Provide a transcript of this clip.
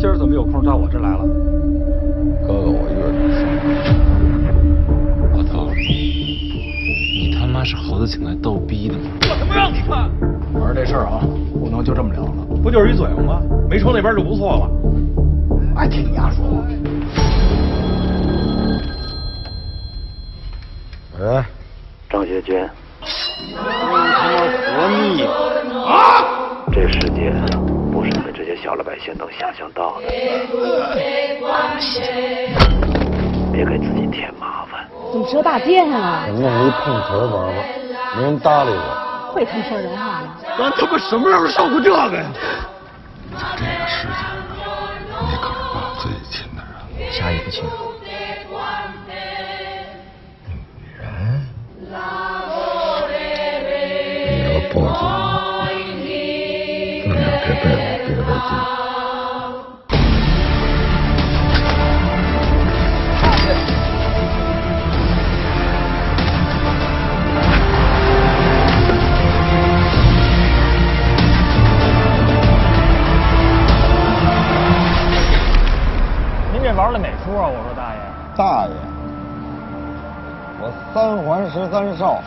今儿怎么有空到我这儿来了？哥哥，我一个人老头，你他妈是猴子请来逗逼的吗？我他妈让你看！我说这事儿啊，不能就这么了了。不就是一嘴吗？没抽那边就不错了。爱听你丫说。喂，张学军。你他妈死你！小老百姓能想象到的。别给自己添麻烦。堵车大街上了。我弄一碰瓷玩玩，没人搭理我。会他妈说人话吗？咱他妈什么时候受过这个呀？在这个世界上，你可是爸最亲的人。下一个亲。女人。你要抱走我，那两天被我您这玩的哪出啊？我说大爷。大爷，我三环十三少。